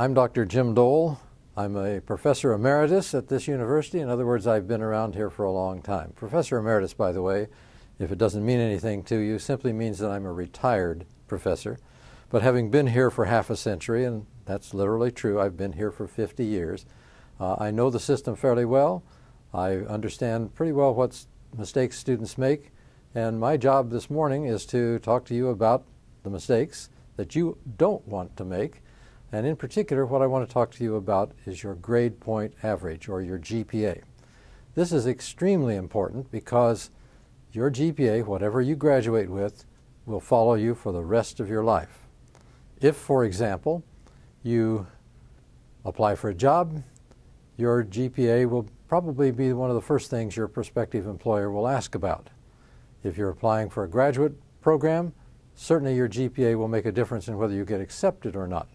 I'm Dr. Jim Dole. I'm a professor emeritus at this university. In other words, I've been around here for a long time. Professor emeritus, by the way, if it doesn't mean anything to you, simply means that I'm a retired professor. But having been here for half a century, and that's literally true, I've been here for 50 years, uh, I know the system fairly well. I understand pretty well what mistakes students make. And my job this morning is to talk to you about the mistakes that you don't want to make and in particular, what I want to talk to you about is your grade point average or your GPA. This is extremely important because your GPA, whatever you graduate with, will follow you for the rest of your life. If, for example, you apply for a job, your GPA will probably be one of the first things your prospective employer will ask about. If you're applying for a graduate program, certainly your GPA will make a difference in whether you get accepted or not.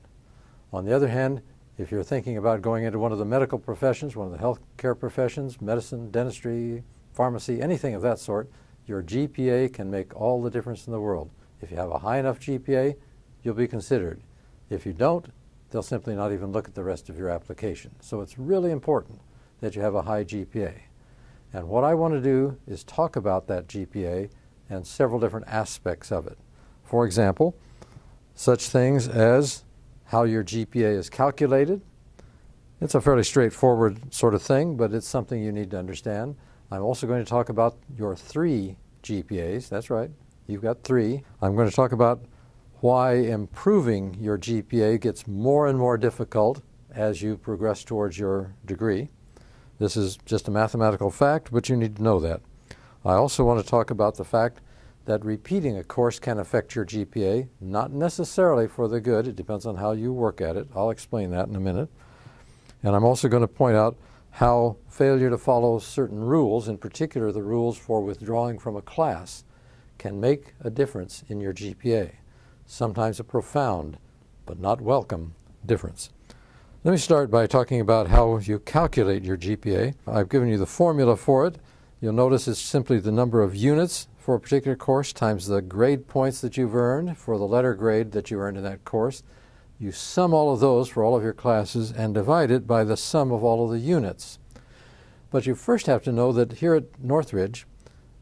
On the other hand, if you're thinking about going into one of the medical professions, one of the healthcare professions, medicine, dentistry, pharmacy, anything of that sort, your GPA can make all the difference in the world. If you have a high enough GPA, you'll be considered. If you don't, they'll simply not even look at the rest of your application. So it's really important that you have a high GPA. And what I want to do is talk about that GPA and several different aspects of it. For example, such things as how your GPA is calculated. It's a fairly straightforward sort of thing, but it's something you need to understand. I'm also going to talk about your three GPAs. That's right, you've got three. I'm going to talk about why improving your GPA gets more and more difficult as you progress towards your degree. This is just a mathematical fact, but you need to know that. I also want to talk about the fact that repeating a course can affect your GPA, not necessarily for the good. It depends on how you work at it. I'll explain that in a minute. And I'm also going to point out how failure to follow certain rules, in particular the rules for withdrawing from a class, can make a difference in your GPA. Sometimes a profound, but not welcome, difference. Let me start by talking about how you calculate your GPA. I've given you the formula for it. You'll notice it's simply the number of units for a particular course times the grade points that you've earned for the letter grade that you earned in that course. You sum all of those for all of your classes and divide it by the sum of all of the units. But you first have to know that here at Northridge,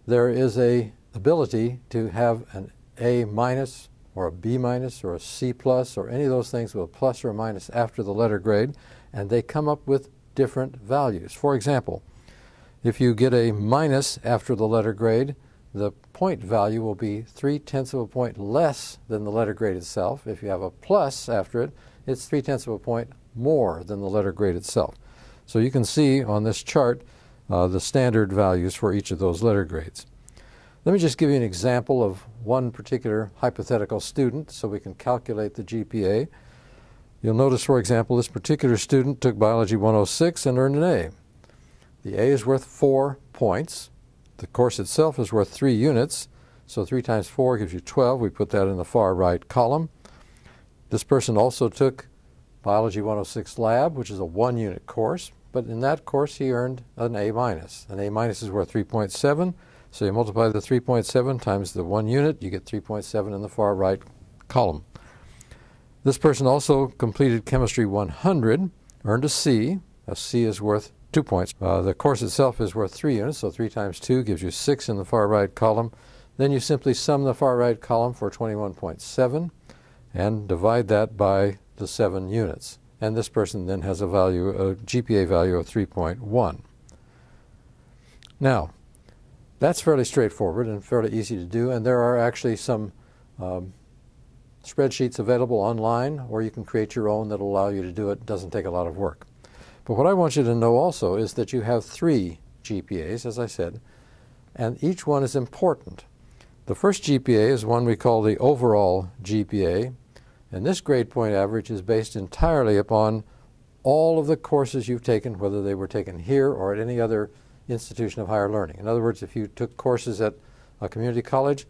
there is a ability to have an A minus or a B minus or a C plus or any of those things with a plus or a minus after the letter grade, and they come up with different values. For example, if you get a minus after the letter grade, the point value will be 3 tenths of a point less than the letter grade itself. If you have a plus after it, it's 3 tenths of a point more than the letter grade itself. So you can see on this chart uh, the standard values for each of those letter grades. Let me just give you an example of one particular hypothetical student so we can calculate the GPA. You'll notice, for example, this particular student took Biology 106 and earned an A. The A is worth four points. The course itself is worth three units, so 3 times 4 gives you 12. We put that in the far right column. This person also took Biology 106 Lab, which is a one unit course, but in that course he earned an A minus. An A minus is worth 3.7, so you multiply the 3.7 times the one unit, you get 3.7 in the far right column. This person also completed Chemistry 100, earned a C. A C is worth two points. Uh, the course itself is worth three units, so three times two gives you six in the far right column. Then you simply sum the far right column for 21.7 and divide that by the seven units. And this person then has a value, a GPA value of 3.1. Now, that's fairly straightforward and fairly easy to do, and there are actually some um, spreadsheets available online, or you can create your own that will allow you to do it. It doesn't take a lot of work. But what I want you to know also is that you have three GPAs, as I said, and each one is important. The first GPA is one we call the overall GPA, and this grade point average is based entirely upon all of the courses you've taken, whether they were taken here or at any other institution of higher learning. In other words, if you took courses at a community college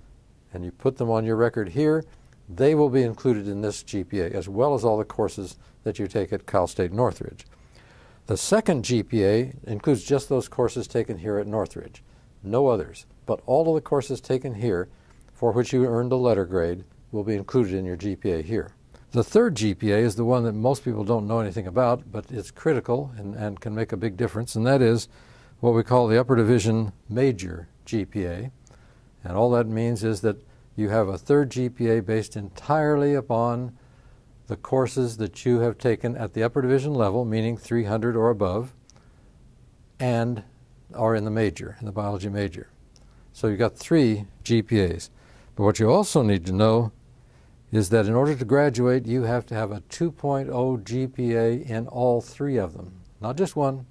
and you put them on your record here, they will be included in this GPA, as well as all the courses that you take at Cal State Northridge. The second GPA includes just those courses taken here at Northridge, no others. But all of the courses taken here for which you earned a letter grade will be included in your GPA here. The third GPA is the one that most people don't know anything about, but it's critical and, and can make a big difference, and that is what we call the upper division major GPA. And all that means is that you have a third GPA based entirely upon the courses that you have taken at the upper division level, meaning 300 or above, and are in the major, in the biology major. So you've got three GPAs. But what you also need to know is that in order to graduate, you have to have a 2.0 GPA in all three of them. Not just one.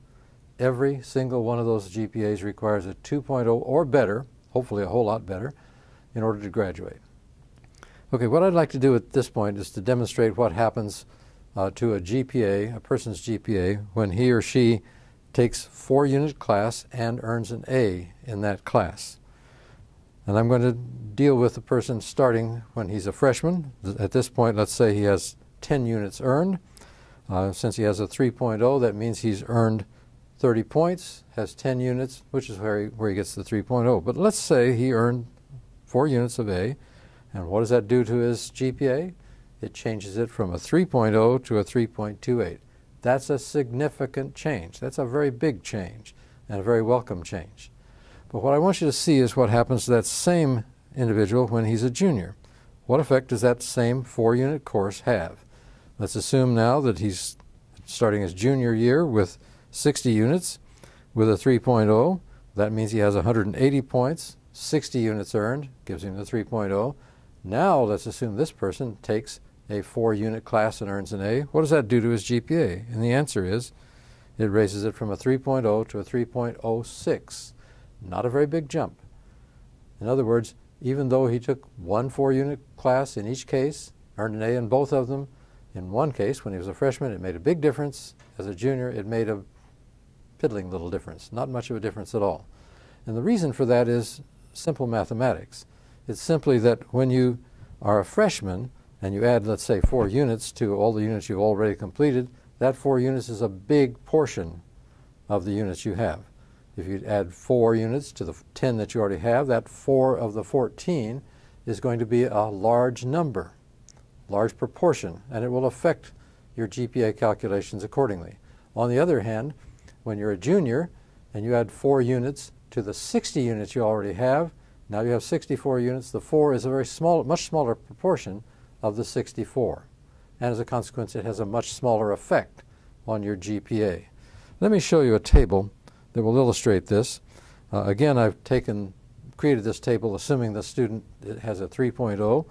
Every single one of those GPAs requires a 2.0 or better, hopefully a whole lot better, in order to graduate. Okay, what I'd like to do at this point is to demonstrate what happens uh, to a GPA, a person's GPA, when he or she takes four unit class and earns an A in that class. And I'm going to deal with the person starting when he's a freshman. At this point, let's say he has 10 units earned. Uh, since he has a 3.0, that means he's earned 30 points, has 10 units, which is where he, where he gets the 3.0. But let's say he earned four units of A and what does that do to his GPA? It changes it from a 3.0 to a 3.28. That's a significant change. That's a very big change and a very welcome change. But what I want you to see is what happens to that same individual when he's a junior. What effect does that same four unit course have? Let's assume now that he's starting his junior year with 60 units with a 3.0. That means he has 180 points, 60 units earned, gives him the 3.0. Now let's assume this person takes a four unit class and earns an A. What does that do to his GPA? And the answer is it raises it from a 3.0 to a 3.06. Not a very big jump. In other words, even though he took one four unit class in each case, earned an A in both of them, in one case, when he was a freshman, it made a big difference. As a junior, it made a piddling little difference, not much of a difference at all. And the reason for that is simple mathematics. It's simply that when you are a freshman and you add, let's say, four units to all the units you've already completed, that four units is a big portion of the units you have. If you add four units to the 10 that you already have, that four of the 14 is going to be a large number, large proportion, and it will affect your GPA calculations accordingly. On the other hand, when you're a junior and you add four units to the 60 units you already have, now you have 64 units. The 4 is a very small, much smaller proportion of the 64. And as a consequence, it has a much smaller effect on your GPA. Let me show you a table that will illustrate this. Uh, again, I've taken, created this table assuming the student has a 3.0,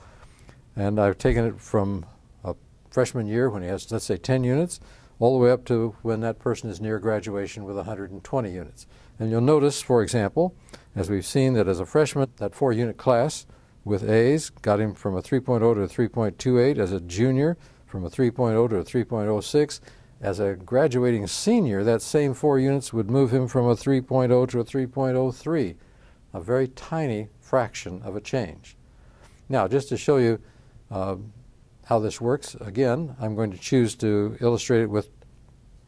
and I've taken it from a freshman year when he has, let's say, 10 units, all the way up to when that person is near graduation with 120 units. And you'll notice, for example, as we've seen that as a freshman, that four unit class with A's got him from a 3.0 to a 3.28. As a junior, from a 3.0 to a 3.06. As a graduating senior, that same four units would move him from a 3.0 to a 3.03, a very tiny fraction of a change. Now, just to show you uh, how this works, again, I'm going to choose to illustrate it with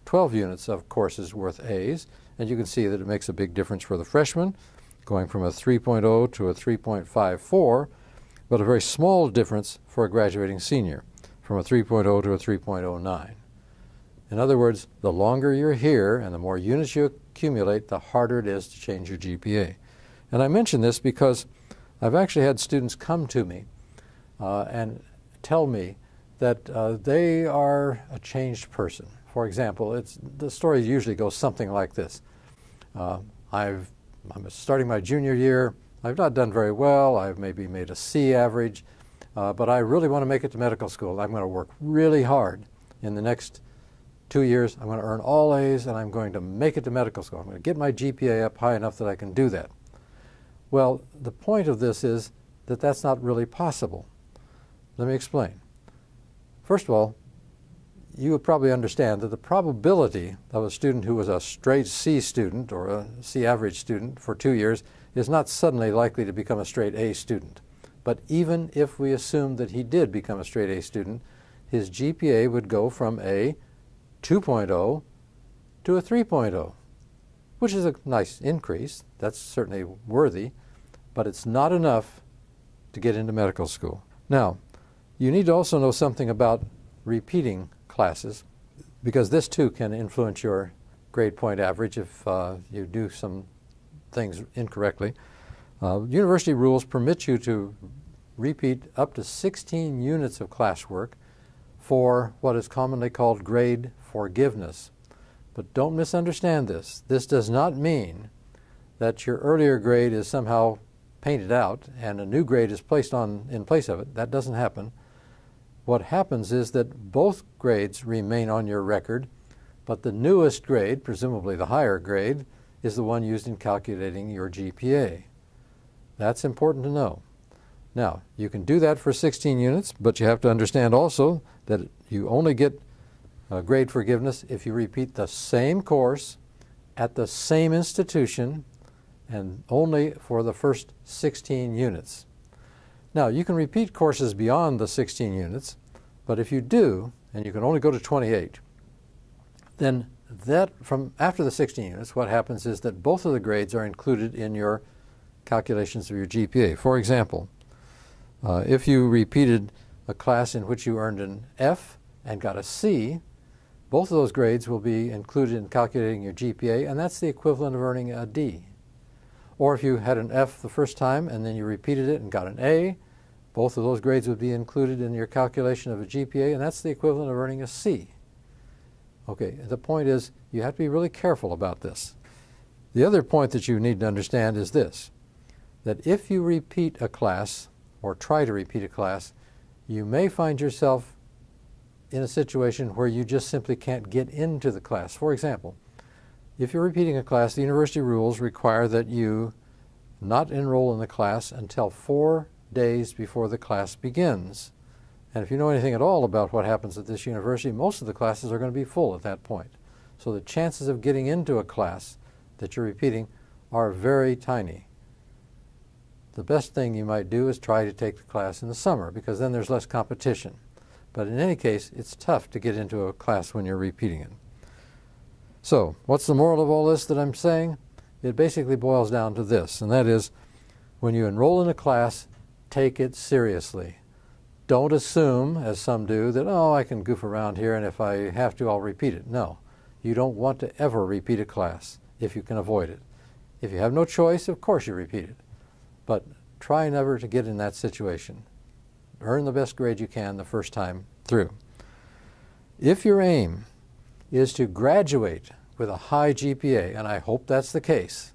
12 units of courses worth A's, and you can see that it makes a big difference for the freshman going from a 3.0 to a 3.54, but a very small difference for a graduating senior, from a 3.0 to a 3.09. In other words, the longer you're here and the more units you accumulate, the harder it is to change your GPA. And I mention this because I've actually had students come to me uh, and tell me that uh, they are a changed person. For example, it's, the story usually goes something like this. Uh, I've I'm starting my junior year. I've not done very well. I've maybe made a C average, uh, but I really want to make it to medical school. I'm going to work really hard in the next two years. I'm going to earn all A's and I'm going to make it to medical school. I'm going to get my GPA up high enough that I can do that. Well, the point of this is that that's not really possible. Let me explain. First of all, you would probably understand that the probability of a student who was a straight C student or a C average student for two years is not suddenly likely to become a straight A student. But even if we assume that he did become a straight A student, his GPA would go from a 2.0 to a 3.0, which is a nice increase. That's certainly worthy, but it's not enough to get into medical school. Now, You need to also know something about repeating classes because this too can influence your grade point average if uh, you do some things incorrectly. Uh, university rules permit you to repeat up to 16 units of classwork for what is commonly called grade forgiveness. But don't misunderstand this. This does not mean that your earlier grade is somehow painted out and a new grade is placed on in place of it. That doesn't happen. What happens is that both grades remain on your record, but the newest grade, presumably the higher grade, is the one used in calculating your GPA. That's important to know. Now, you can do that for 16 units, but you have to understand also that you only get uh, grade forgiveness if you repeat the same course at the same institution and only for the first 16 units. Now, you can repeat courses beyond the 16 units, but if you do, and you can only go to 28, then that from after the 16 units, what happens is that both of the grades are included in your calculations of your GPA. For example, uh, if you repeated a class in which you earned an F and got a C, both of those grades will be included in calculating your GPA, and that's the equivalent of earning a D. Or if you had an F the first time and then you repeated it and got an A, both of those grades would be included in your calculation of a GPA, and that's the equivalent of earning a C. Okay, the point is you have to be really careful about this. The other point that you need to understand is this that if you repeat a class or try to repeat a class, you may find yourself in a situation where you just simply can't get into the class. For example, if you're repeating a class, the university rules require that you not enroll in the class until four days before the class begins. And if you know anything at all about what happens at this university, most of the classes are going to be full at that point. So the chances of getting into a class that you're repeating are very tiny. The best thing you might do is try to take the class in the summer because then there's less competition. But in any case, it's tough to get into a class when you're repeating it. So, what's the moral of all this that I'm saying? It basically boils down to this, and that is when you enroll in a class, take it seriously. Don't assume, as some do, that, oh, I can goof around here and if I have to, I'll repeat it. No, you don't want to ever repeat a class if you can avoid it. If you have no choice, of course you repeat it. But try never to get in that situation. Earn the best grade you can the first time through. If your aim is to graduate with a high GPA, and I hope that's the case,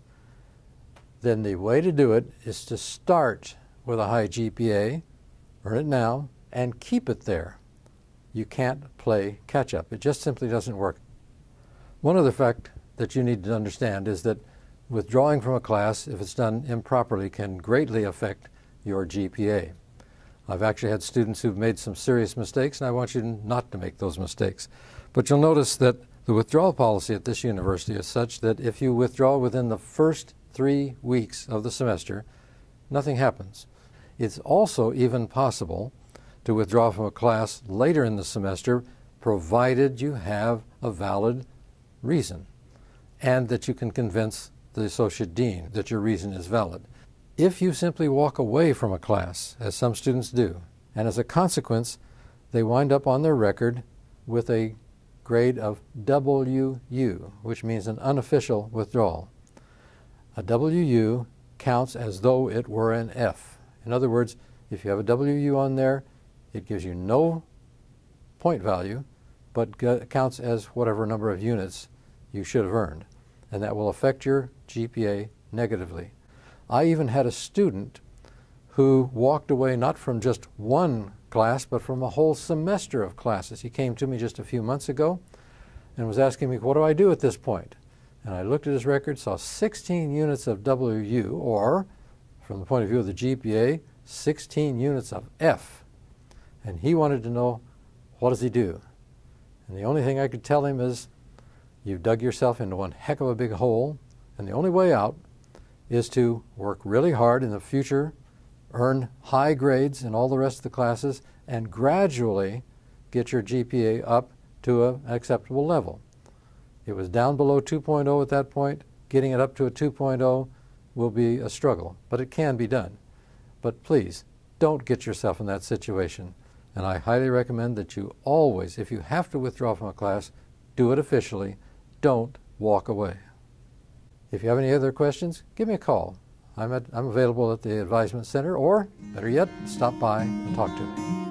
then the way to do it is to start with a high GPA, earn it now, and keep it there. You can't play catch up. It just simply doesn't work. One other fact that you need to understand is that withdrawing from a class, if it's done improperly, can greatly affect your GPA. I've actually had students who've made some serious mistakes, and I want you not to make those mistakes. But you'll notice that the withdrawal policy at this university is such that if you withdraw within the first three weeks of the semester, nothing happens. It's also even possible to withdraw from a class later in the semester, provided you have a valid reason and that you can convince the associate dean that your reason is valid. If you simply walk away from a class, as some students do, and as a consequence, they wind up on their record with a grade of WU, which means an unofficial withdrawal. A WU counts as though it were an F. In other words, if you have a WU on there, it gives you no point value, but counts as whatever number of units you should have earned. And that will affect your GPA negatively. I even had a student who walked away not from just one class, but from a whole semester of classes. He came to me just a few months ago and was asking me, What do I do at this point? And I looked at his record, saw 16 units of WU, or, from the point of view of the GPA, 16 units of F. And he wanted to know, What does he do? And the only thing I could tell him is, You've dug yourself into one heck of a big hole, and the only way out is to work really hard in the future, earn high grades in all the rest of the classes, and gradually get your GPA up to an acceptable level. It was down below 2.0 at that point. Getting it up to a 2.0 will be a struggle, but it can be done. But please, don't get yourself in that situation. And I highly recommend that you always, if you have to withdraw from a class, do it officially. Don't walk away. If you have any other questions, give me a call. I'm, at, I'm available at the Advisement Center, or better yet, stop by and talk to me.